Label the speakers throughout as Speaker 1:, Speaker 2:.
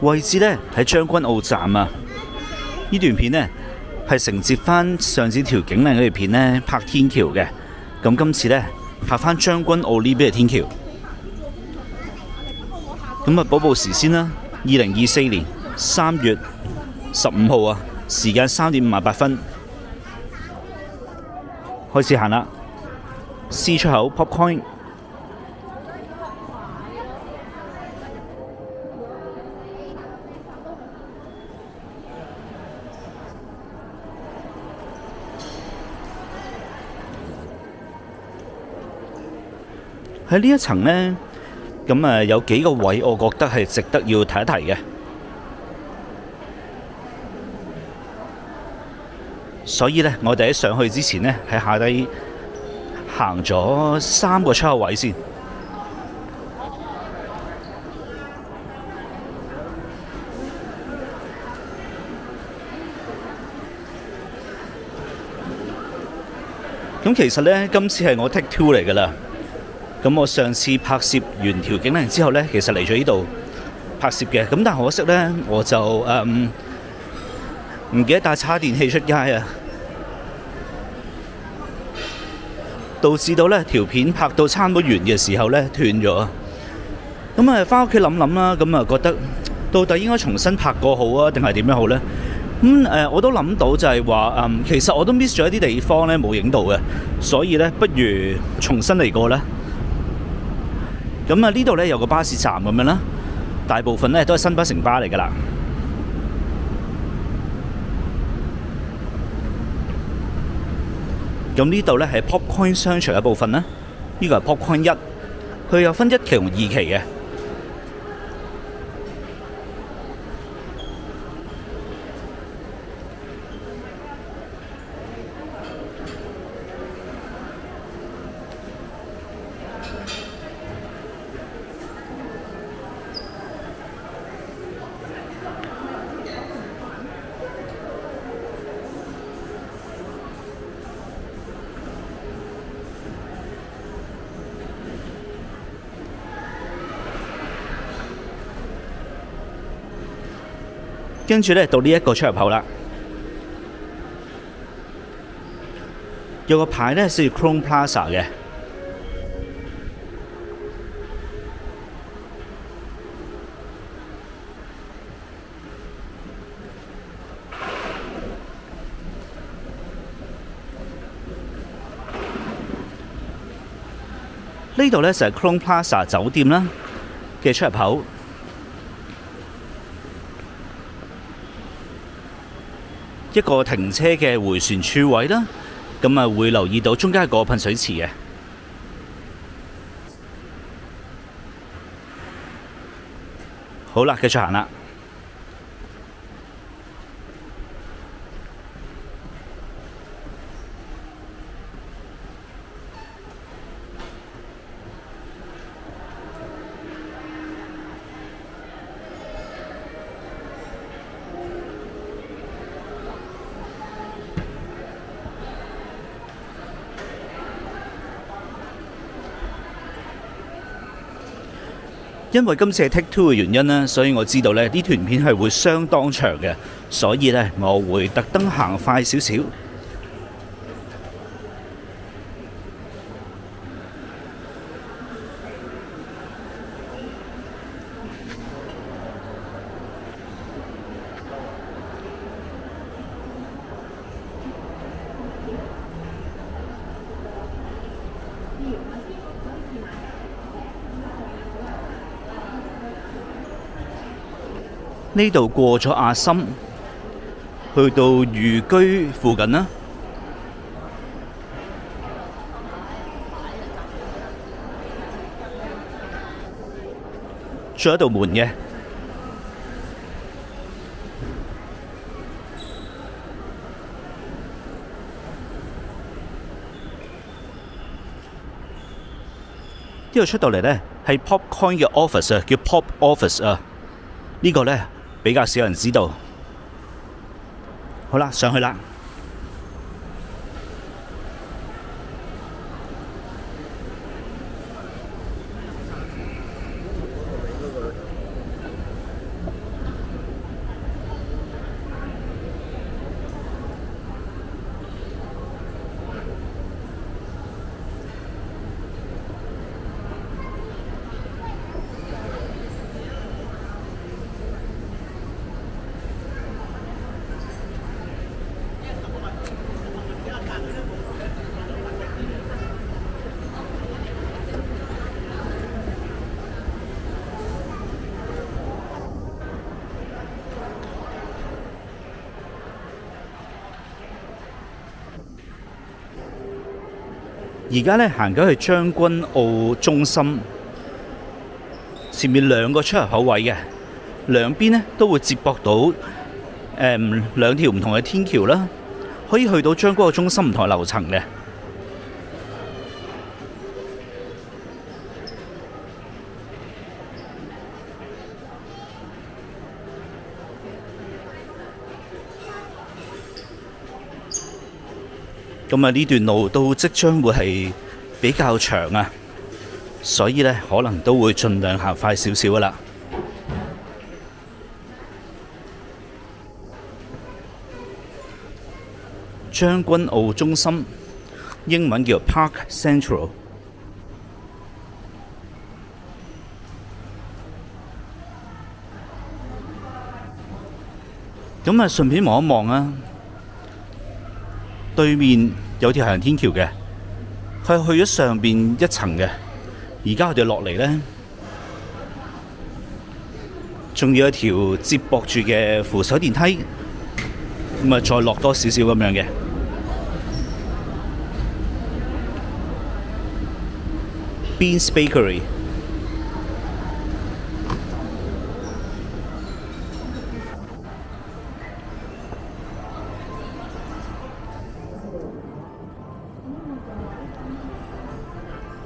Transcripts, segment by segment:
Speaker 1: 位置呢喺將軍澳站啊！呢段片呢係承接翻上次條景嶺嗰條片呢拍天橋嘅，咁今次呢，拍翻將軍澳呢边嘅天橋。咁啊，補報時先啦，二零二四年三月十五號啊，時間三點五十八分，開始行啦。C 出口 Popcoin。喺呢一層呢，咁啊有幾個位，我覺得係值得要提一提嘅。所以呢，我哋喺上去之前呢，喺下低行咗三個出口位先。咁其實呢，今次係我 take two 嚟㗎啦。咁我上次拍攝完條景嶺之後呢，其實嚟咗呢度拍攝嘅。咁但可惜呢，我就誒唔、嗯、記得帶叉電器出街啊，導致到呢條片拍到差唔多完嘅時候呢，斷咗。咁啊，翻屋企諗諗啦，咁啊覺得到底應該重新拍過好啊，定係點樣好呢？咁誒、我都諗到就係話誒，其實我都 miss 咗一啲地方呢，冇影到嘅，所以呢，不如重新嚟過啦。咁啊，呢度呢有個巴士站咁樣啦，大部分呢都係新北城巴嚟噶啦。咁呢度呢係 Popcorn 商場一部分啦，呢個係 Popcorn 一，佢有分一期同二期嘅。跟住咧，到呢一個出入口啦，有個牌呢，寫住 Chrome Plaza 嘅。呢度呢，就係 Chrome Plaza 酒店啦嘅出入口。一個停車嘅迴旋處位啦，咁啊會留意到中間係個噴水池嘅。好啦，繼續行啦。因為今次係 take two 嘅原因呢，所以我知道咧呢段片係會相當長嘅，所以呢我會特登行快少少。呢度過咗亞森，去到寓居附近啦。仲有一道門嘅，呢度出到嚟呢，係 Popcoin 嘅 office 啊，叫 Pop Office 啊。呢個呢，比較少人知道。好啦，上去啦。而家咧行緊去將軍澳中心，前面兩個出入口位嘅，兩邊咧都會接駁到誒、嗯、兩條唔同嘅天橋啦，可以去到將軍澳中心唔同嘅樓層嘅。咁啊，呢段路都即將會係比較長啊，所以咧可能都會盡量行快少少噶啦。將軍澳中心，英文叫 Park Central。咁啊，順便望一望啊！對面有條行人天橋嘅，佢去咗上邊一層嘅。而家我哋落嚟咧，仲要一條接駁住嘅扶手電梯，咁啊再落多少少咁樣嘅。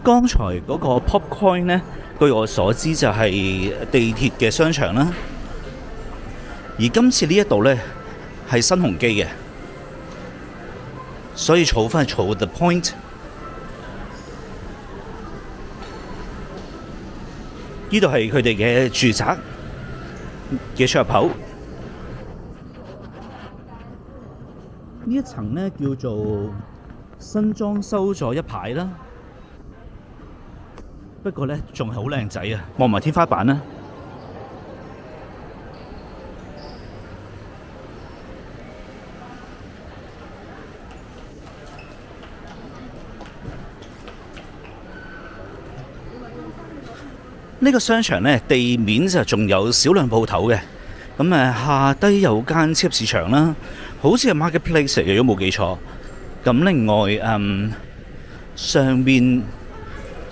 Speaker 1: 剛才嗰個 Popcoin 呢，據我所知就係地鐵嘅商場啦。而今次呢一度呢，係新鴻基嘅，所以儲翻係儲 The Point。呢度係佢哋嘅住宅嘅出入口。呢一層呢，叫做新裝修咗一排啦。不過咧，仲係好靚仔啊！望埋天花板啦。呢個商場咧，地面就仲有少量鋪頭嘅。咁誒，下低有間超級市場啦，好似係 marketplace 嚟嘅，如果冇記錯。咁另外，嗯，上面。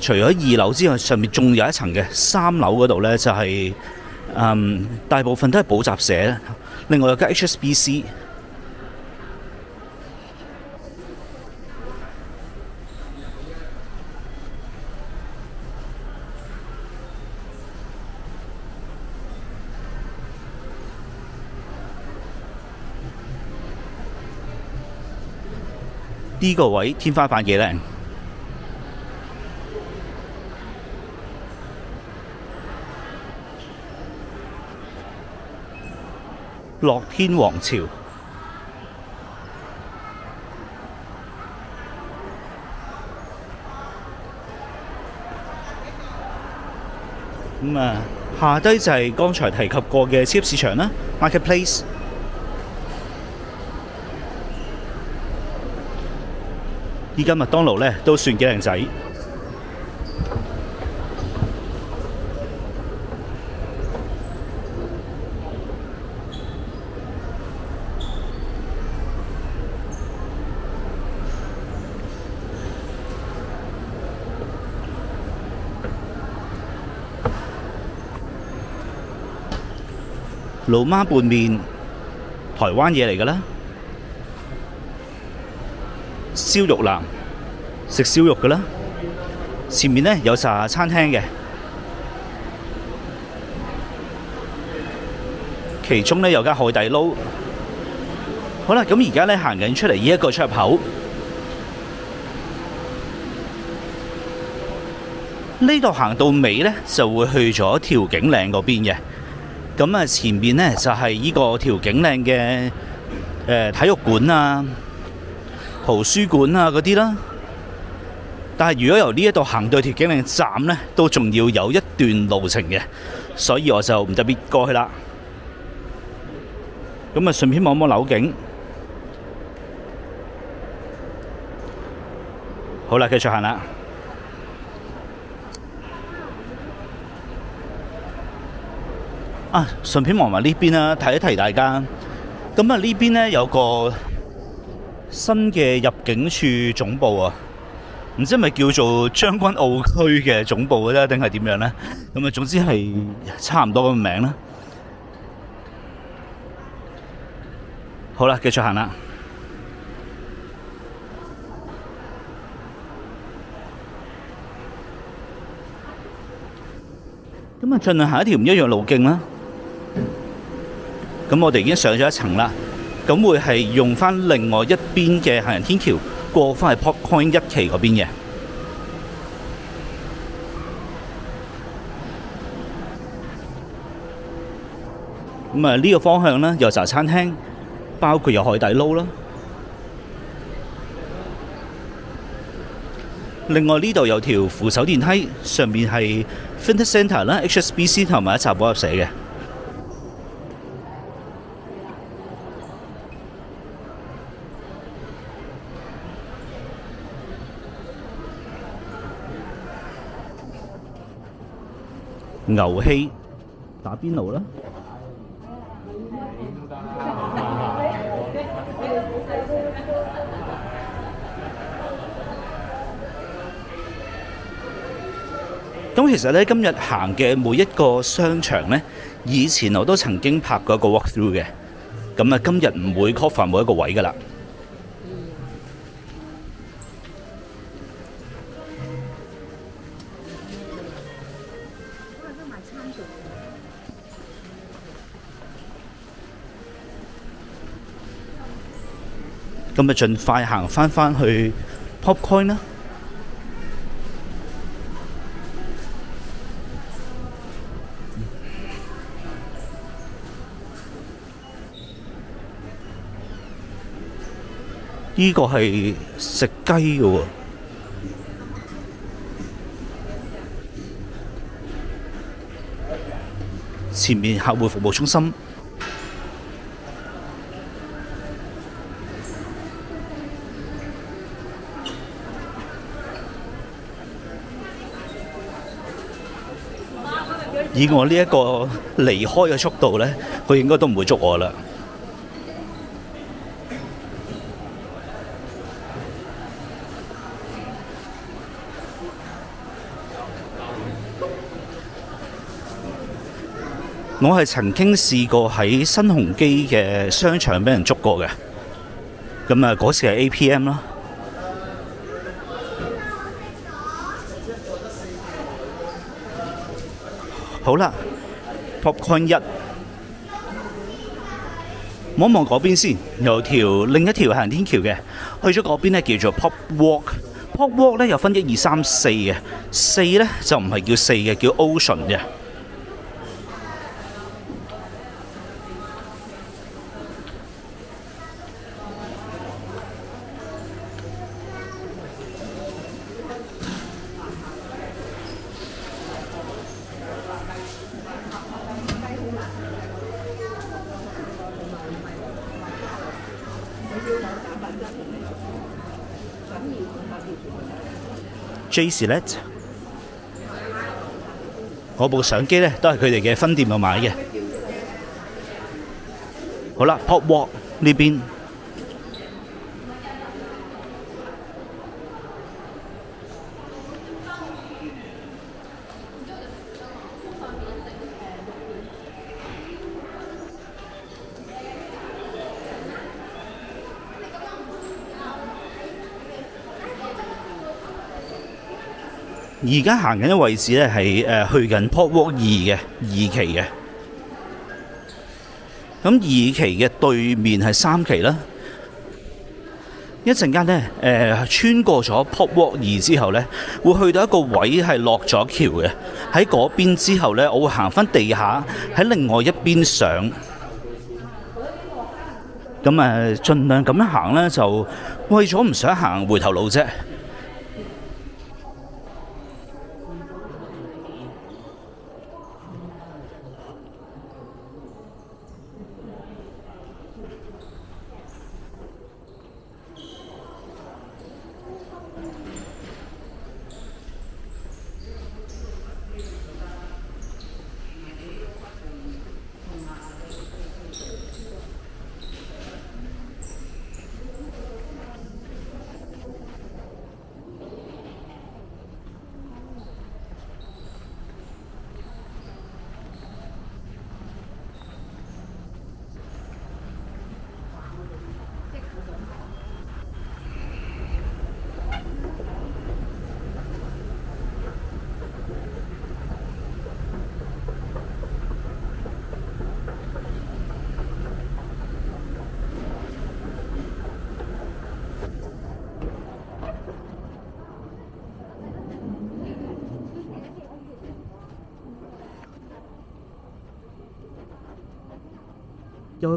Speaker 1: 除咗二樓之外，上面仲有一層嘅三樓嗰度呢，就係、嗯大部分都係補習社。另外有間 HSBC。呢個位天花板幾靚。乐天王朝，咁啊，下低就係剛才提及過嘅超级市場啦，Marketplace。依家麥當勞咧都算幾靚仔。老媽拌麵，台灣嘢嚟㗎啦。燒肉欄，食燒肉㗎啦。前面呢有茶餐廳嘅，其中呢有間海底撈。好啦，咁而家呢行緊出嚟呢一個出入口，呢度行到尾呢就會去咗調景嶺嗰邊嘅。咁啊，前面呢就係呢個條景嶺嘅誒體育館啊、圖書館啊嗰啲啦。但係如果由呢一度行到條景嶺站呢，都仲要有一段路程嘅，所以我就唔特別過去啦。咁啊，順便望望樓景。好啦，繼續行啦。啊，順便望埋呢邊啦，提一提大家。咁啊，呢邊呢有個新嘅入境處總部啊。唔知係咪叫做將軍澳區嘅總部咧，定係點樣咧？咁啊，總之係差唔多個名啦。好啦，繼續行啦。咁啊，盡量行一條唔一樣路徑啦。咁我哋已經上咗一層啦。咁會係用翻另外一邊嘅行人天橋過翻去 Popcoin 一期嗰邊嘅。咁啊，呢個方向呢，有茶餐廳。包括有海底撈啦，另外呢度有條扶手電梯，上面係 Fitness Centre 啦、HSBC 同埋一集補習社嘅。牛氣打邊爐啦。咁其實咧，今日行嘅每一個商場咧，以前我都曾經拍過一個 walkthrough 嘅。咁啊，今日唔會 cover 每一個位噶啦。咁咪，盡快行翻翻去 Popcoin 啦。呢個係食雞嘅喎，前面客戶服務中心。以我呢一個離開嘅速度呢，佢應該都唔會捉我啦。我係曾經試過喺新鴻基嘅商場俾人捉過嘅，咁啊嗰時係 APM 啦。好啦，Popcorn 一，望一望嗰邊先，有條另一條行天橋嘅，去咗嗰邊咧叫做 Pop Walk，Pop Walk 咧又分一二三四嘅，四咧就唔係叫四嘅，叫 Ocean 嘅。Jaycelet，我部相機咧都係佢哋嘅分店度買嘅。好啦，Pop Walk 呢邊。而家行緊嘅位置咧，係誒去緊 Pop Walk 二嘅二期嘅。咁二期嘅對面係三期啦。一陣間咧，誒穿過咗 Pop Walk 二之後咧，會去到一個位係落咗橋嘅。喺嗰邊之後咧，我會行翻地下喺另外一邊上。咁誒，盡量咁樣行咧，就為咗唔想行回頭路啫。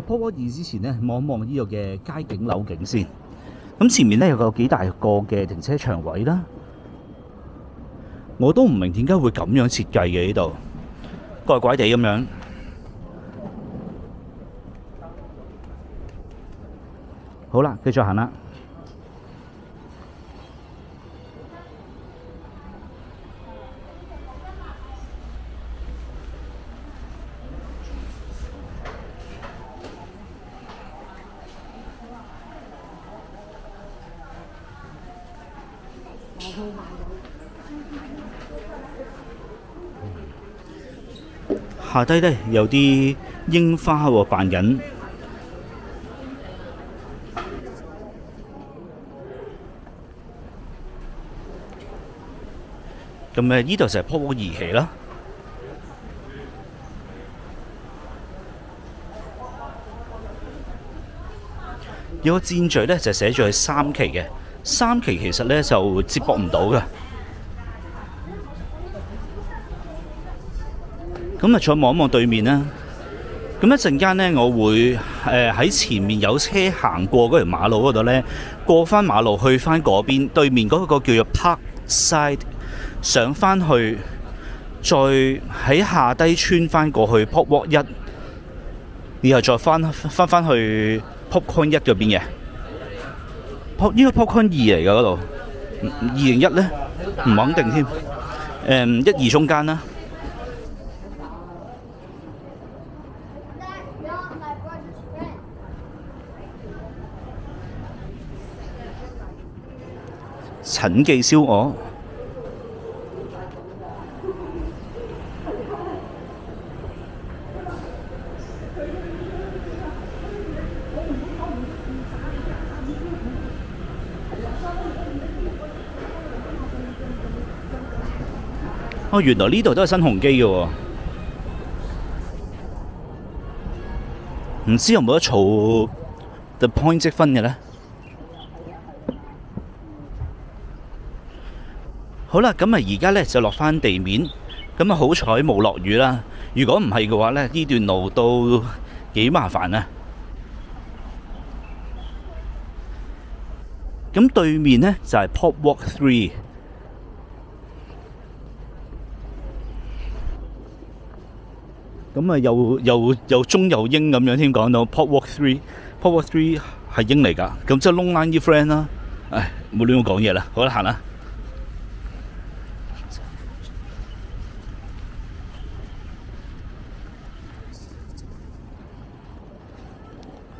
Speaker 1: 坡坡二之前咧，望一望呢度嘅街景楼景先。咁前面咧有個幾大个嘅停车场位啦。我都唔明点解会咁样设计嘅呢度，怪怪地咁样。好啦，继续行啦。下低咧有啲櫻花喎，扮緊。咁，呢度就係 Pop Walk 二期啦。有個箭嘴咧就寫住係三期嘅，三期其實咧就接駁唔到嘅。咁啊，再望一望對面啦。咁一陣間咧，我會誒喺前面有車行過嗰條馬路嗰度咧，過翻馬路去翻嗰邊對面嗰個叫做 Parkside，上翻去，再喺下低穿翻過去 Pop Walk 一，然後再翻翻翻去 Popcon 一嗰邊嘅。Pop 呢個 Popcorn 二嚟㗎嗰度，二零一咧唔肯定添。誒一二中間啦。陳記燒鵝。哦，原來呢度都係新鴻基嘅，唔知有冇得儲 The Point 积分嘅咧？好啦，咁啊而家咧就落翻地面，咁啊好彩冇落雨啦。如果唔係嘅話咧，呢段路都幾麻煩啊。咁對面咧就係 Pop Walk Three，咁啊又又又中又英咁樣添，講到 Pop Walk Three，Pop Walk Three 係英嚟㗎，咁即係 Long Line 啲 friend 啦。唉，冇亂咁講嘢啦，好啦，行啦。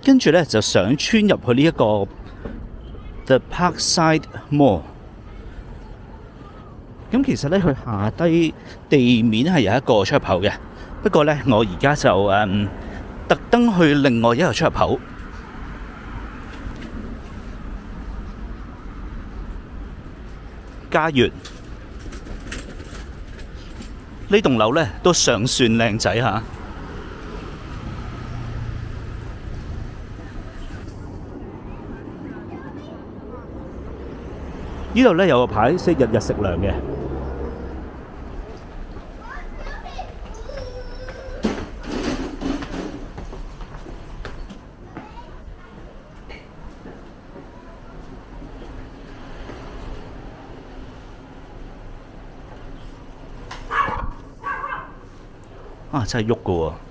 Speaker 1: 跟住咧就想穿入去呢一個 The Parkside Mall。咁其實咧，佢下低地面係有一個出入口嘅。不過咧，我而家就誒特登去另外一個出入口。嘉悦呢棟樓咧都尚算靚仔嚇。呢度咧有個牌，識日日食糧嘅。啊，真係喐㗎喎！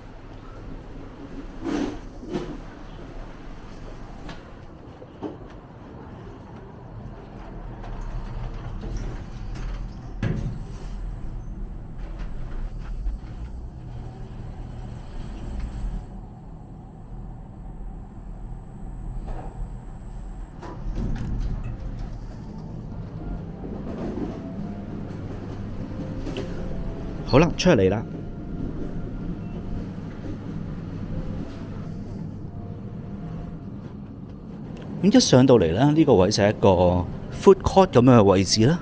Speaker 1: 好啦，出嚟啦！咁一上到嚟啦，呢個位就係一個 food court 咁樣嘅位置啦。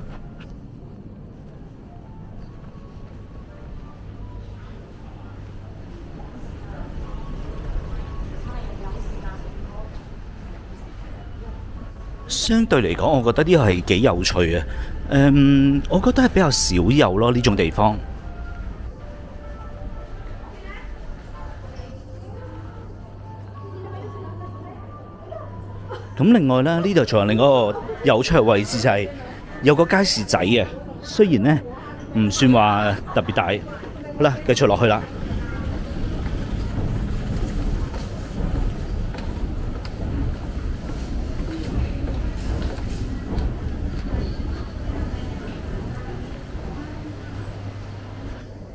Speaker 1: 相對嚟講，我覺得呢個係幾有趣嘅。誒，我覺得係比較少有咯呢種地方。咁另外咧，呢度仲有另一個有趣嘅位置，就係有個街市仔嘅。雖然咧唔算話特別大，好啦，繼續落去啦。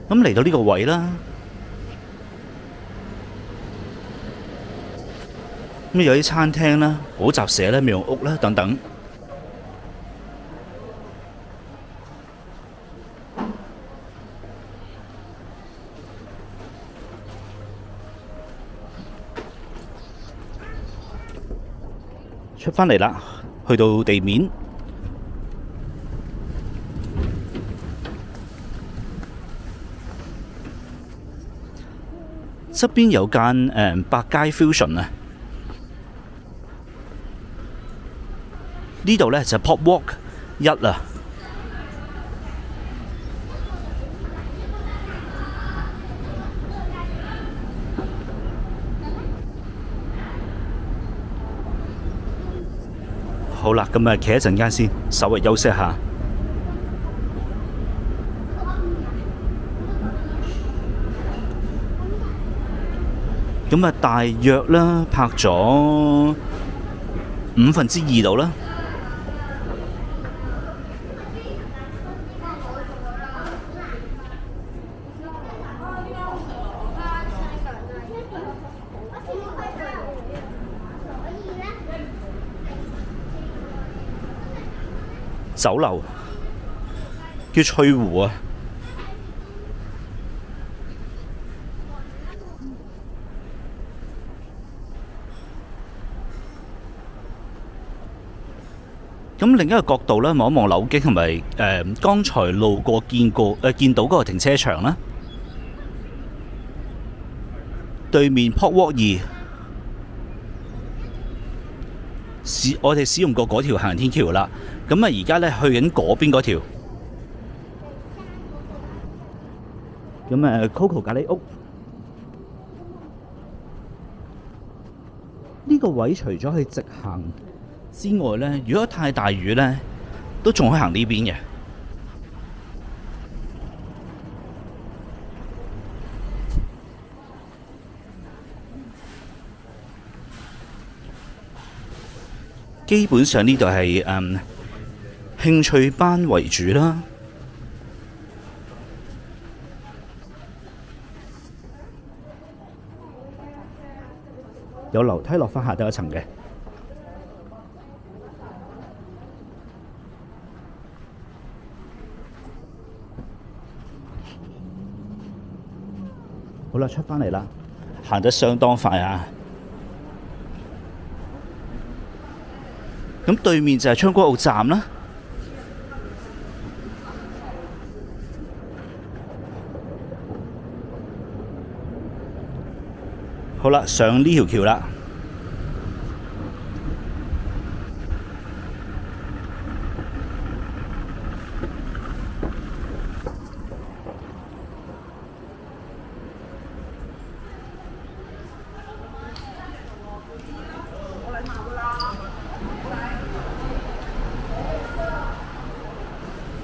Speaker 1: 咁嚟到呢個位啦，咁有啲餐廳啦、補習社啦、美容屋啦等等。出返嚟啦，去到地面。側邊有間誒百佳 Fusion 啊，呢度咧就 Pop Walk 一啊。好啦，咁啊，企一陣間先，稍微休息下。咁啊，大約啦，拍咗五分之二度啦。酒楼叫翠湖啊！咁另一个角度咧，望一望柳京同埋誒，剛才路過見過誒見到嗰個停车场啦，对面 Pop Walk 二，使我哋使用过嗰條行人天桥啦。咁啊，而家咧去緊嗰邊嗰條。咁啊，Coco 咖喱屋呢個位除咗係直行之外咧，如果太大雨咧，都仲可以行呢邊嘅。基本上呢度係誒興趣班為主啦，有樓梯落返下第一層嘅。好啦，出返嚟啦，行得相當快啊！咁對面就係昌光澳站啦。好啦，上呢條橋啦。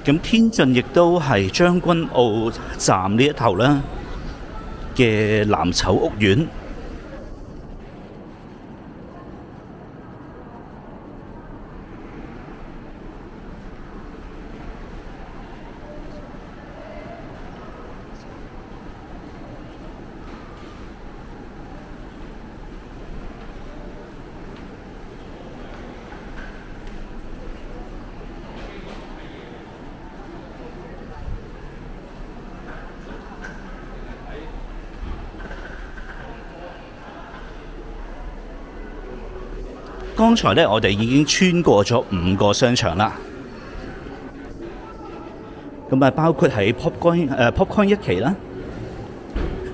Speaker 1: 咁天晉亦都係將軍澳站呢一頭啦嘅藍籌屋苑。才呢，我哋已經穿過咗五個商場啦。咁啊，包括喺 Popcoin 誒 Popcoin 一期啦，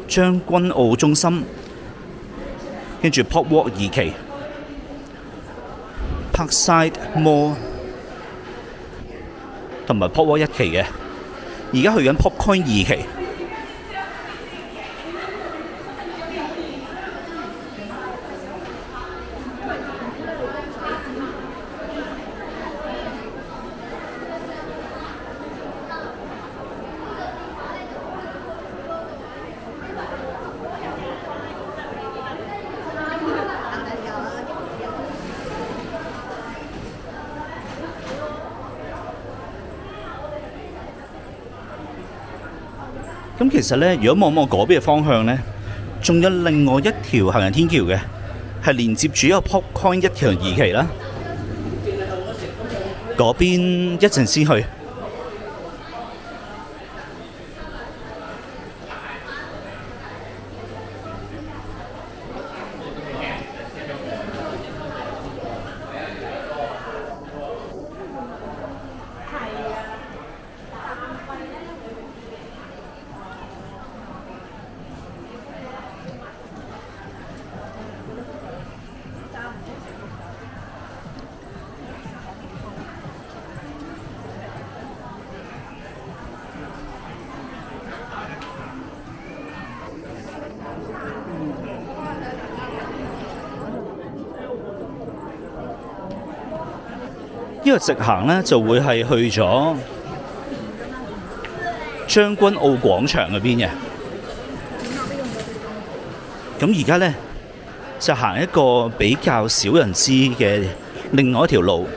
Speaker 1: 將軍澳中心，跟住 Pop Walk 二期，Parkside Mall 同埋 Pop Walk 一期嘅。而家去緊 Popcoin 二期。其实咧，如果望望嗰邊嘅方向咧，仲有另外一条行人天桥嘅，系连接住一个 Popcorn 一條二期啦。嗰邊一阵先去。直行呢，就會係去咗將軍澳廣場嗰邊嘅。咁而家呢，就行一個比較少人知嘅另外一條路。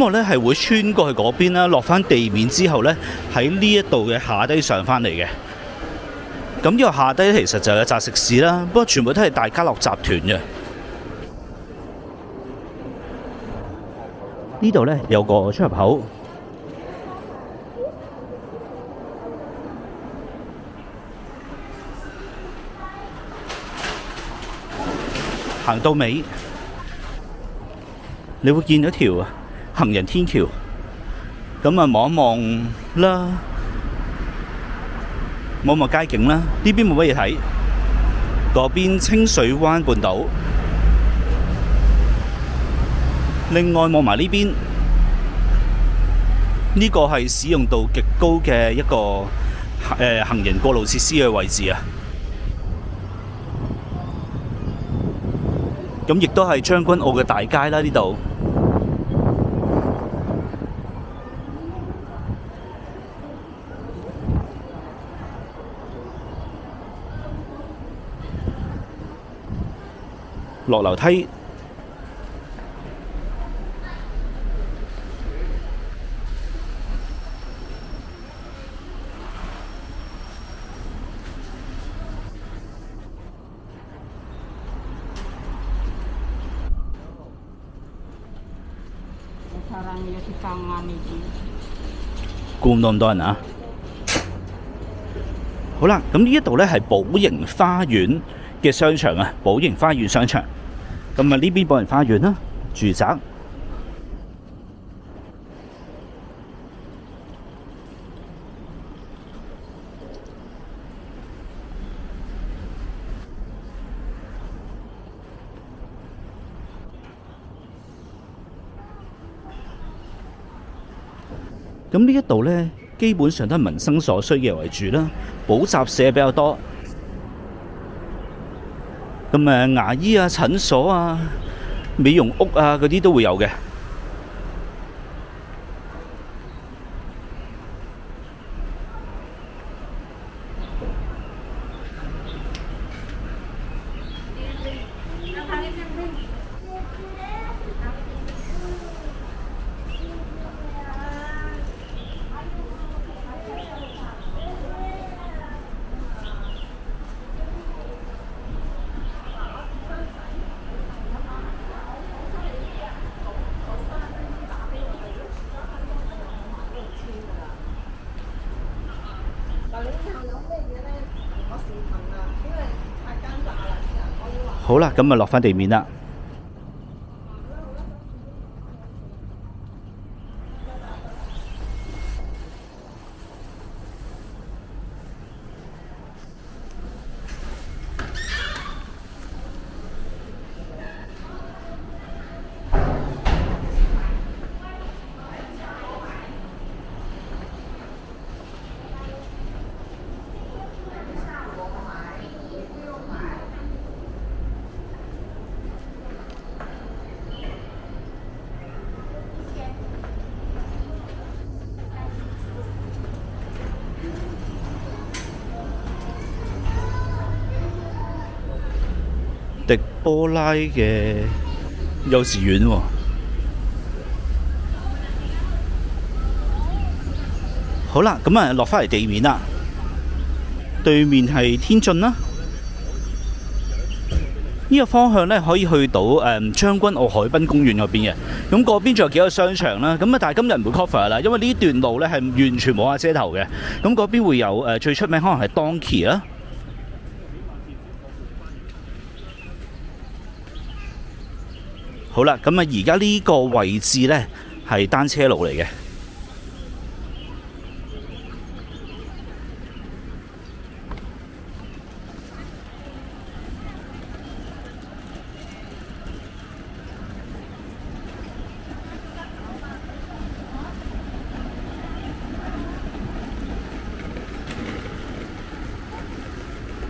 Speaker 1: 咁我咧係會穿過去嗰邊啦，落翻地面之後咧，喺呢一度嘅下低上翻嚟嘅。咁呢個下低其實就有扎食肆啦，不過全部都係大家樂集團嘅。呢度咧有個出入口，行到尾，你會見到條啊行人天橋，咁啊望一望啦，望望街景啦。呢邊冇乜嘢睇，嗰邊清水灣半島。另外望埋呢邊，呢個係使用度極高嘅一個誒行人過路設施嘅位置啊。咁亦都係將軍澳嘅大街啦，呢度。落樓梯，估唔到咁多人啊！好啦，咁呢一度咧係寶盈花園嘅商場啊，寶盈花園商場。咁啊，呢邊寶盈花園啦，住宅。咁呢一度咧，基本上都係民生所需嘅為主啦，補習社比較多。咁誒牙醫啊、診所啊、美容屋啊嗰啲都會有嘅。好啦，咁啊落翻地面啦。波拉嘅幼稚園喎。好啦，咁啊落翻嚟地面啦，對面係天晉啦。呢個方向咧可以去到誒將軍澳海濱公園嗰邊嘅，咁嗰邊仲有幾個商場啦。咁啊，但係今日唔會 cover 啦，因為呢段路咧係完全冇瓦遮頭嘅。咁嗰邊會有誒最出名可能係 Donkey 啦。好啦，咁啊而家呢個位置咧係單車路嚟嘅。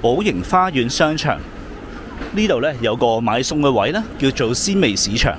Speaker 1: 寶盈花園商場呢度咧，有個買餸嘅位咧，叫做鮮味市場。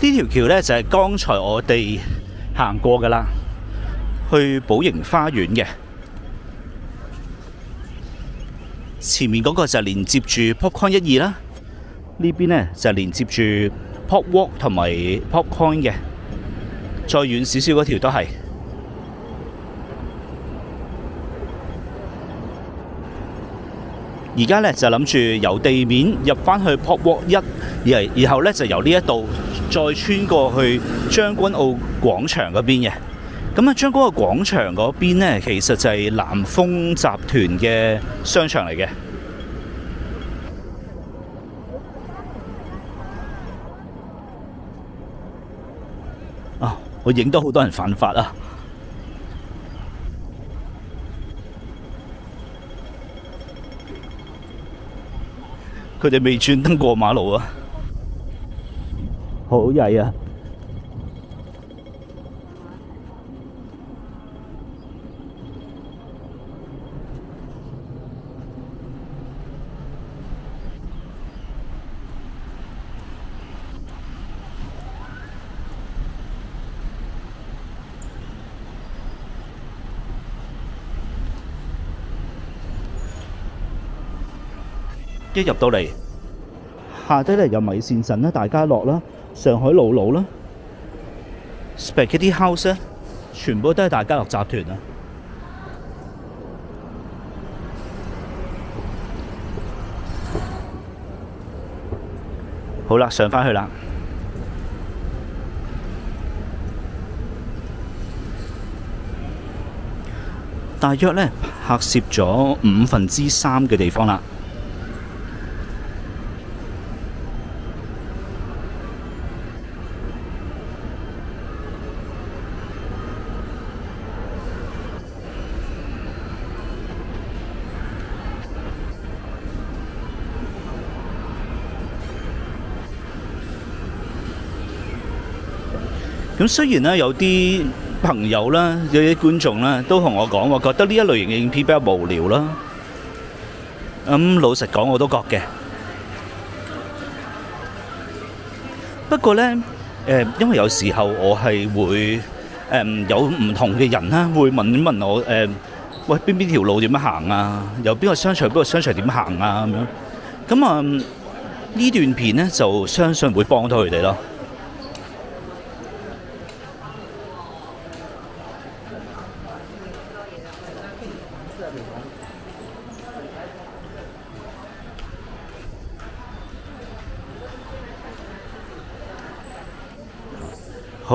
Speaker 1: 呢條橋呢，就係剛才我哋行過噶啦，去寶盈花園嘅。前面嗰個就連接住 Popcorn 一二啦，呢邊呢，就連接住 Pop Walk 同埋 Popcorn 嘅，再遠少少嗰條都係。而家呢，就諗住由地面入返去 Pop Walk 一，而然後呢，就由呢一度再穿過去將軍澳廣場嗰邊嘅。咁啊，將軍澳廣場嗰邊呢，其實就係南豐集團嘅商場嚟嘅。啊！我影到好多人犯法啊！佢哋未轉燈過馬路啊！好曳啊！一入到嚟，下低咧有米線神啦、大家樂啦、上海老老啦、Spaghetti House 咧，全部都係大家樂集團啊！好啦，上返去啦，大約咧拍攝咗五分之三嘅地方啦。咁雖然咧有啲朋友啦，有啲觀眾啦，都同我講話覺得呢一類型嘅影片比較無聊啦。咁老實講，我都覺嘅。不過咧，誒，因為有時候我係會誒有唔同嘅人啦，會問問我誒，喂，邊邊條路點樣行啊？由邊個商場邊個商場點行啊？咁樣。咁啊，呢段片咧就相信會幫到佢哋咯。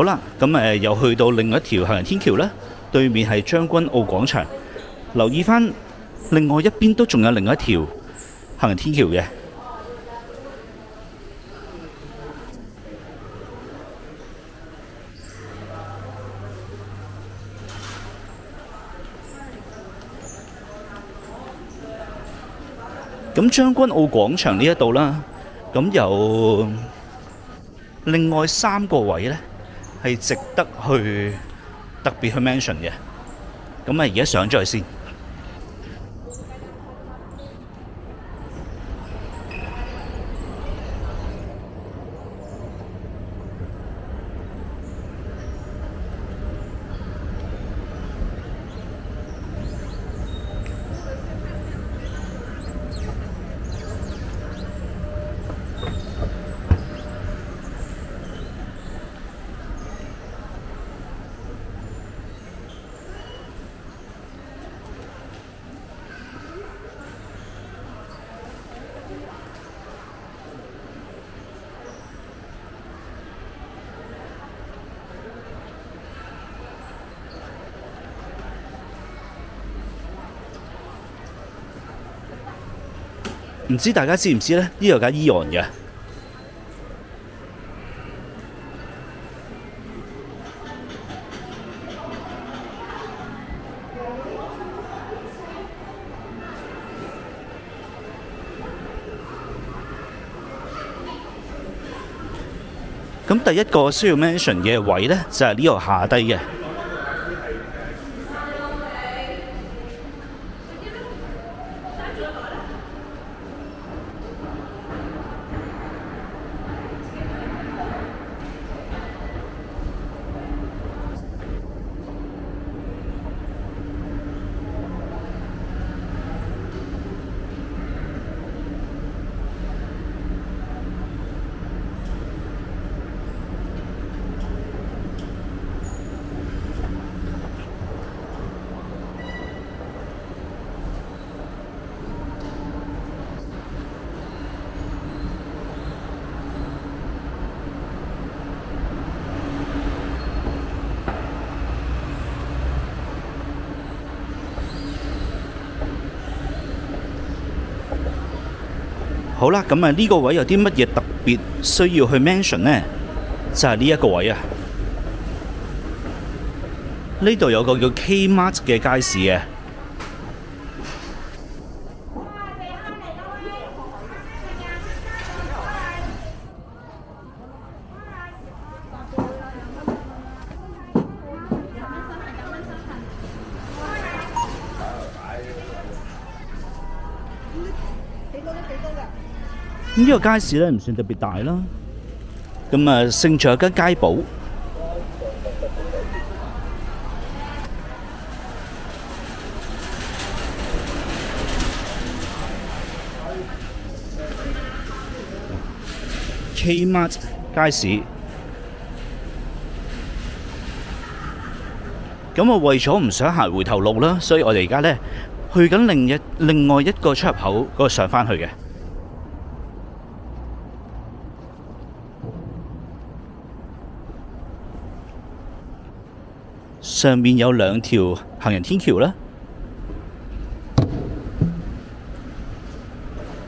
Speaker 1: 好啦，咁誒又去到另一條行人天橋啦，對面係將軍澳廣場。留意翻，另外一邊都仲有另一條行人天橋嘅。咁將軍澳廣場呢一度啦，咁有另外三個位呢，係值得去特別去 mention 嘅。咁啊，而家上咗去先。唔知大家知唔知咧？呢度架 Eon 嘅。咁第一個需要 mention 嘅位咧，就係呢度下低嘅。好啦，咁啊呢個位有啲乜嘢特別需要去 mention 呢？就係呢一個位啊！呢度有個叫 Kmart 嘅街市嘅。咁呢個街市咧唔算特別大啦，咁啊勝在有間街寶。Kmart 街市，咁我為咗唔想行回頭路啦，所以我哋而家咧去緊另一另外一個出入口嗰度上返去嘅。上面有兩條行人天橋啦，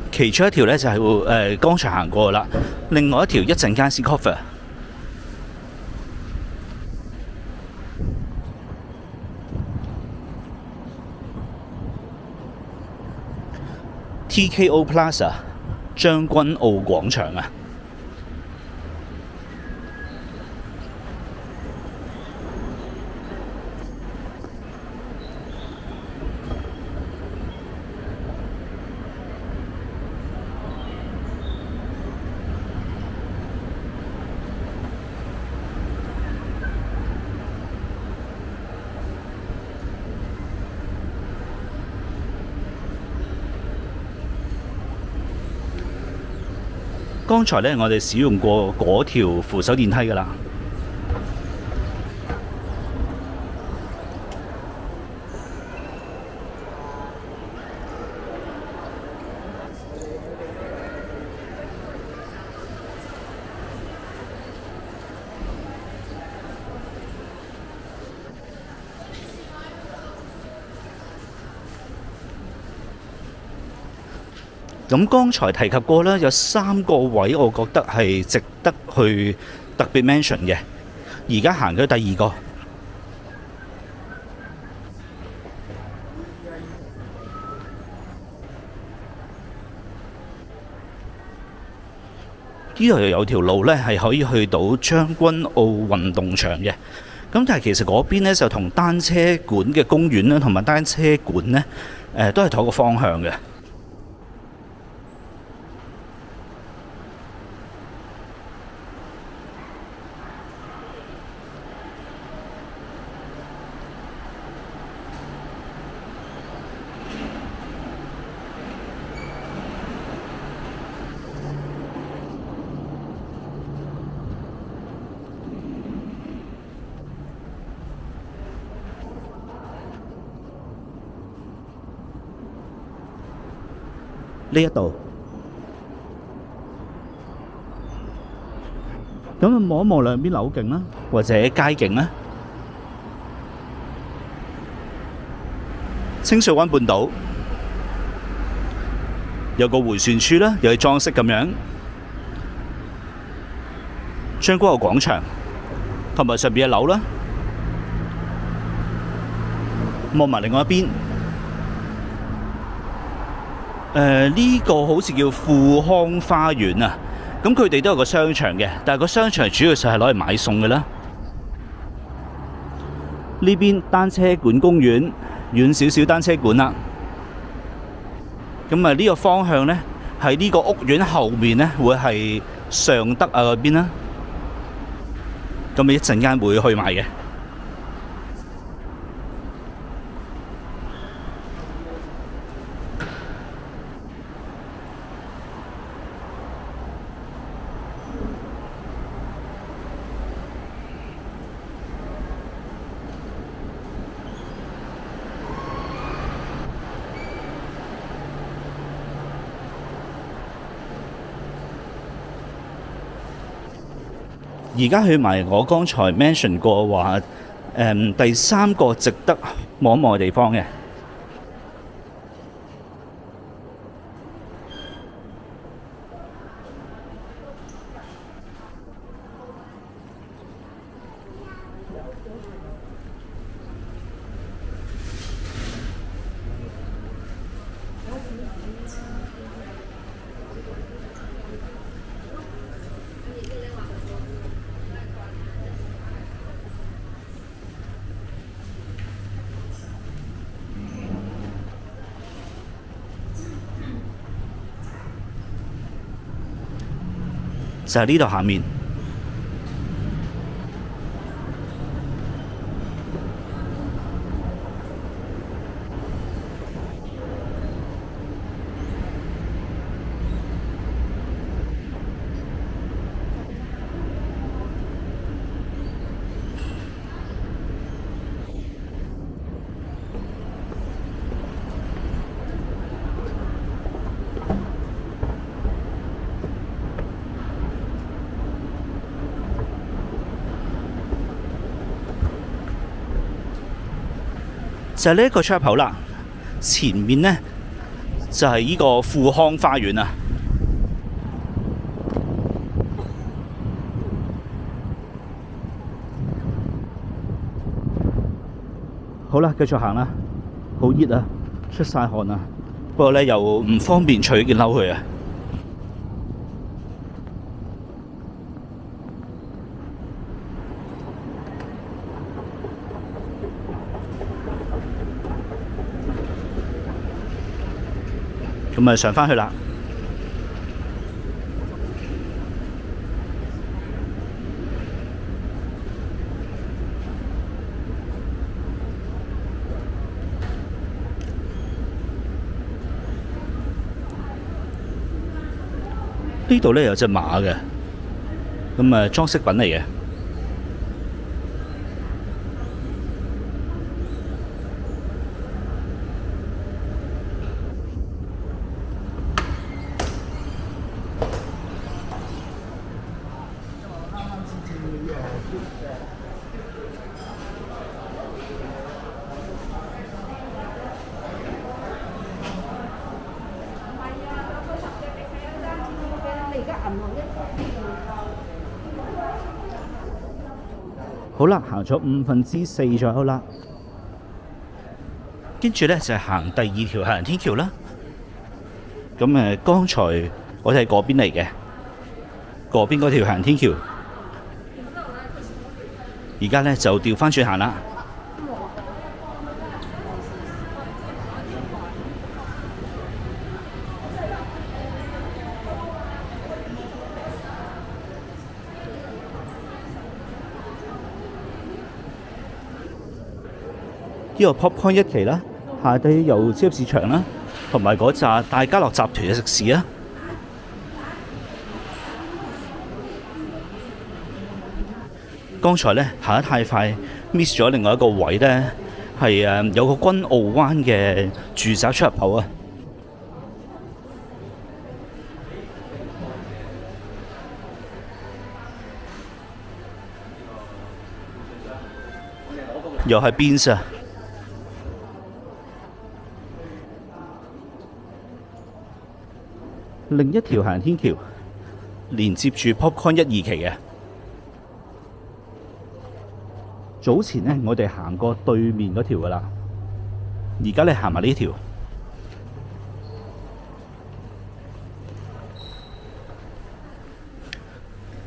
Speaker 1: 其中一條呢就係誒剛才行過啦，另外一條一陣間先 cover。TKO Plaza 將軍澳廣場啊！刚才咧，我哋使用过嗰条扶手电梯噶啦。咁剛才提及過啦，有三個位我覺得係值得去特別 mention 嘅。而家行咗第二個，呢度又有條路呢，係可以去到將軍澳運動場嘅。咁但係其實嗰邊呢，就同單車館嘅公園啦，同埋單車館呢，誒都係同一個方向嘅。呢一度，咁啊望一望兩邊樓景啦，或者街景啦。清水灣半島有個迴旋處啦，又係裝飾咁樣。將軍澳廣場同埋上邊嘅樓啦，望埋另外一邊。誒、呃、呢、這個好似叫富康花園啊，咁佢哋都有個商場嘅，但係個商場主要就係攞嚟買餸嘅啦。呢邊單車館公園遠少少單車館啦，咁啊呢個方向呢，喺呢個屋苑後面呢，會係尚德啊嗰邊啦，咁啊一陣間會去買嘅。而家去埋我剛才 mention 過話，誒、第三個值得望一望嘅地方嘅。就係呢度下面，就係呢一個出口啦。前面呢，就係呢個富康花園啊。好啦，繼續行啦。好熱啊，出晒汗啊。不過咧，又唔方便取件褸去啊。咁咪上返去啦。呢度咧有隻馬嘅，咁啊裝飾品嚟嘅。行咗五分之四左右啦，跟住咧就系行第二条行人天桥啦。咁诶，刚才我哋系嗰邊嚟嘅，嗰邊嗰條行人天桥，而家咧就调翻转行啦。呢個 Popcorn 一期啦，下底有超級市場啦，同埋嗰扎大家樂集團嘅食肆啊。剛才咧行得太快，miss 咗另外一個位咧，係誒有個君澳灣嘅住宅出入口啊。又係邊啊？另一條行天橋連接住 Popcorn 一二期嘅。早前呢，我哋行過對面嗰條噶啦，而家你行埋呢條。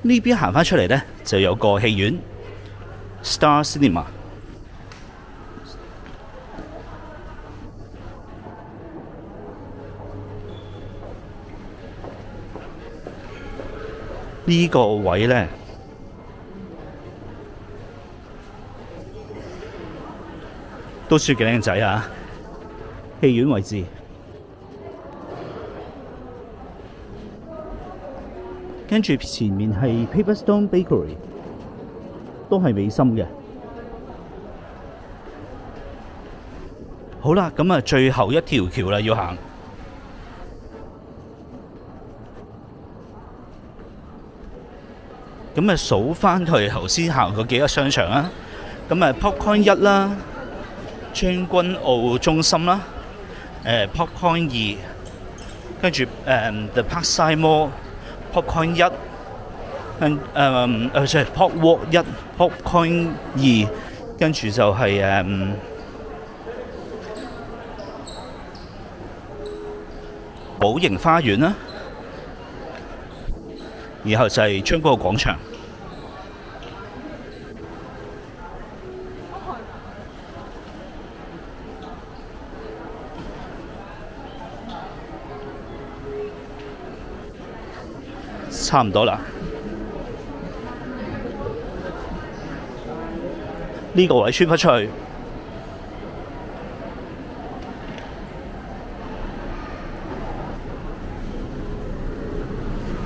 Speaker 1: 呢邊行翻出嚟呢，就有個戲院 Star Cinema。呢個位呢，都算幾靚仔啊！戲院位置，跟住前面係 Paperstone Bakery，都係美心嘅。好啦，咁啊，最後一條橋啦，要行。咁啊，數翻佢頭先行過幾個商場啊！咁啊，Popcorn 一啦，將軍澳中心啦，誒 Popcorn 二，跟住誒 The Parkside Mall，Popcorn 一，跟誒誒即係 Pop Walk 一，Popcorn 二，跟住就係誒寶盈花園啦，然後就係將軍澳廣場。差唔多啦，呢個位穿不出去。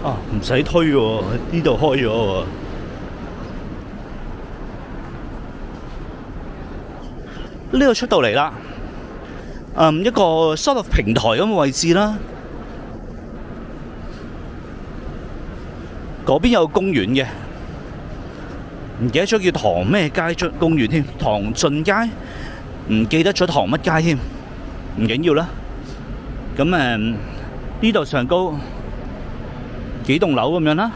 Speaker 1: 啊，唔使推喎，呢度開咗喎。呢個出到嚟啦，嗯，一個 sort of 平台咁嘅位置啦。嗰邊有公園嘅，唔記得咗叫唐咩街出公園添，唐俊街，唔記得咗唐乜街添，唔緊要啦。咁誒呢度上高幾棟樓咁樣啦，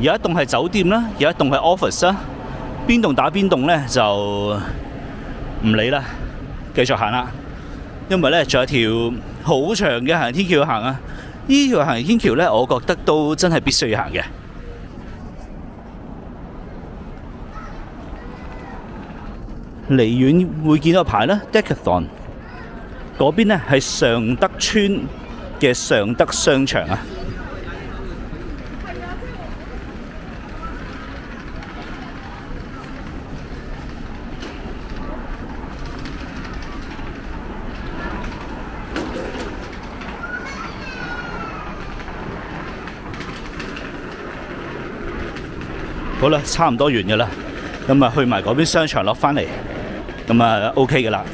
Speaker 1: 有一棟係酒店啦，有一棟係 office 啦，邊棟打邊棟咧就唔理啦，繼續行啦。因為咧仲有條好長嘅行天橋要行啊！呢條行天橋呢，我覺得都真係必須要行嘅。離遠會見到牌啦，Decathlon 嗰邊呢係尚德村嘅尚德商場啊。好啦，差唔多完嘅啦，咁啊去埋嗰邊商場落返嚟，咁啊 OK 噶啦。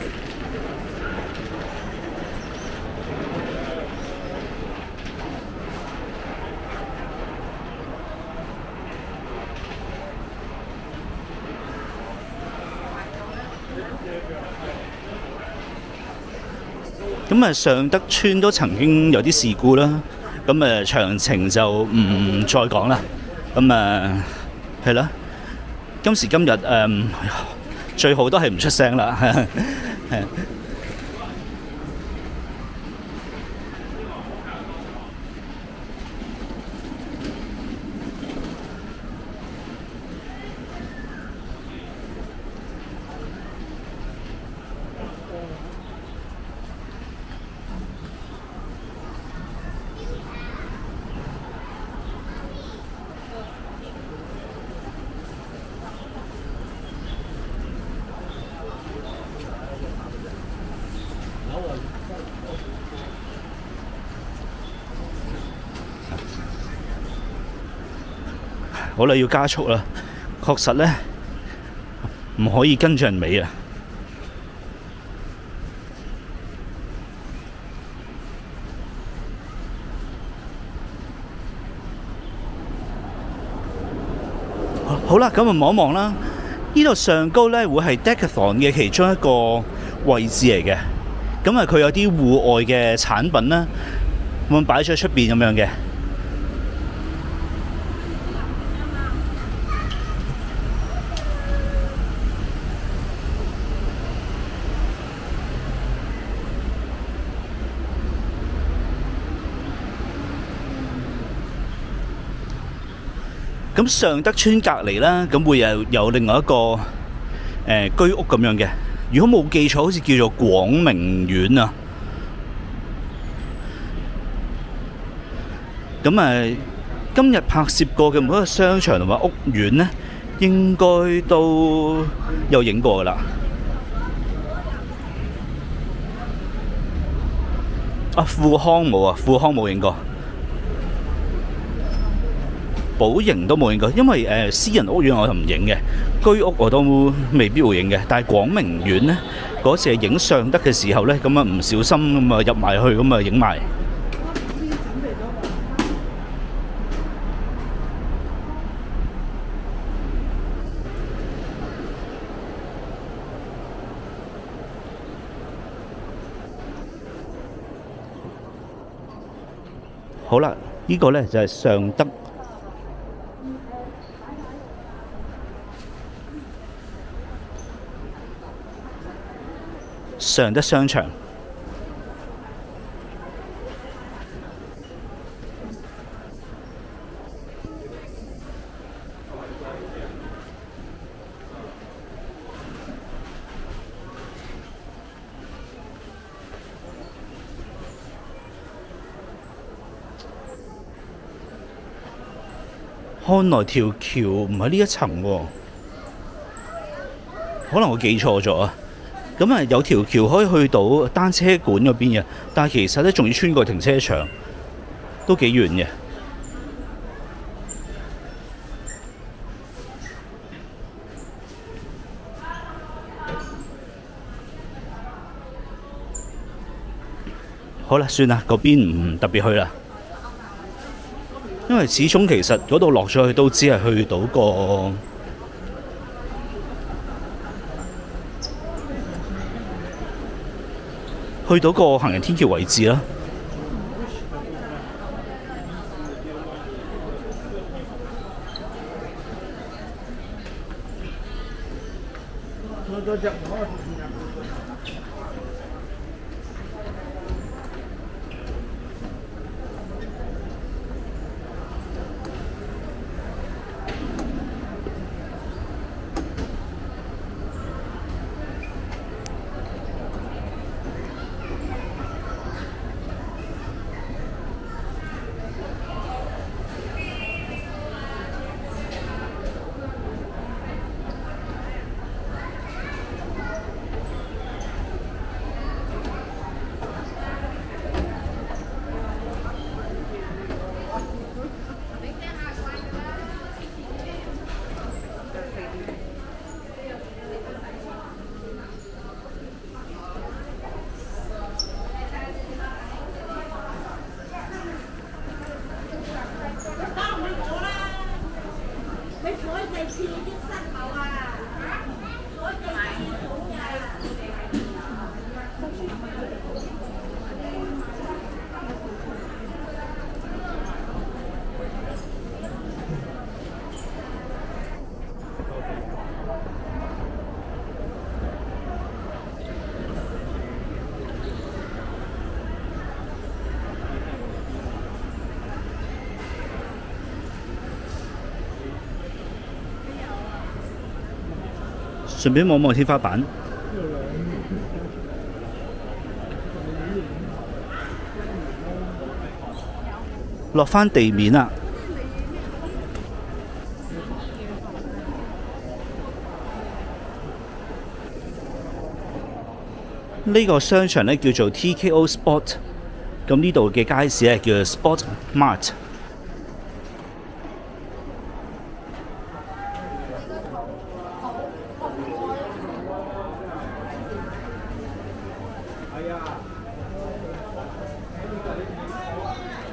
Speaker 1: 咁啊，尚德村都曾經有啲事故啦。咁啊，詳情就唔再講啦。咁啊，係啦。今時今日誒，最好都係唔出聲啦。好啦，要加速啦！確實咧，唔可以跟住人尾啊！好啦，咁啊望一望啦，呢度上高咧會係 Decathlon 嘅其中一個位置嚟嘅。咁啊，佢有啲戶外嘅產品啦，咁擺咗出邊咁樣嘅。咁尚德村隔離啦，咁會有有另外一個誒、居屋咁樣嘅。如果冇記錯，好似叫做廣明苑啊。咁誒，今日拍攝過嘅每一個商場同埋屋苑咧，應該都有影過噶啦。啊，富康冇啊，富康冇影過。寶盈都冇影過，因為誒、私人屋苑我就唔影嘅，居屋我都未必會影嘅。但係廣明苑呢，嗰次係影尚德嘅時候呢，咁啊唔小心咁啊入埋去，咁啊影埋。好啦，呢、這個呢就係、是、尚德。尚德商場，看來條橋唔喺呢一層喎，可能我記錯咗啊！咁啊，有條橋可以去到單車館嗰邊嘅，但係其實咧仲要穿過停車場，都幾遠嘅。好啦，算啦，嗰邊唔特別去啦，因為始終其實嗰度落咗去都只係去到個。去到個行人天橋位置啦。順便望望天花板。落翻地面啦！呢個商場呢叫做 TKO Sport，咁呢度嘅街市咧叫做 Sport Mart。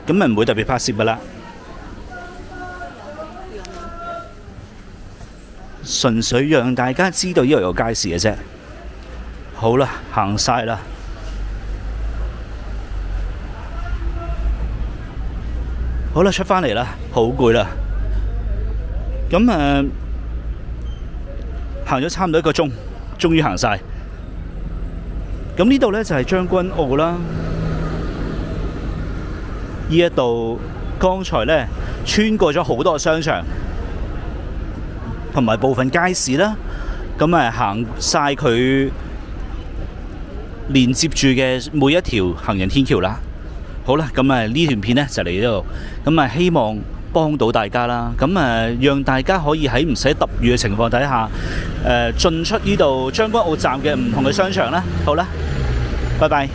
Speaker 1: 咁咪唔會特別拍攝噶啦，純粹讓大家知道呢度有街市嘅啫。好啦，行晒啦，好啦，出返嚟啦，好攰啦。咁誒、行咗差唔多一個鐘，終於行晒。咁呢度咧就係將軍澳啦。呢一度剛才咧穿過咗好多商場，同埋部分街市啦，咁誒行晒佢連接住嘅每一條行人天橋啦。好啦，咁誒呢段片咧就嚟呢度，咁誒希望幫到大家啦。咁誒讓大家可以喺唔使揼雨嘅情況底下，誒進出呢度將軍澳站嘅唔同嘅商場啦。好啦，拜拜。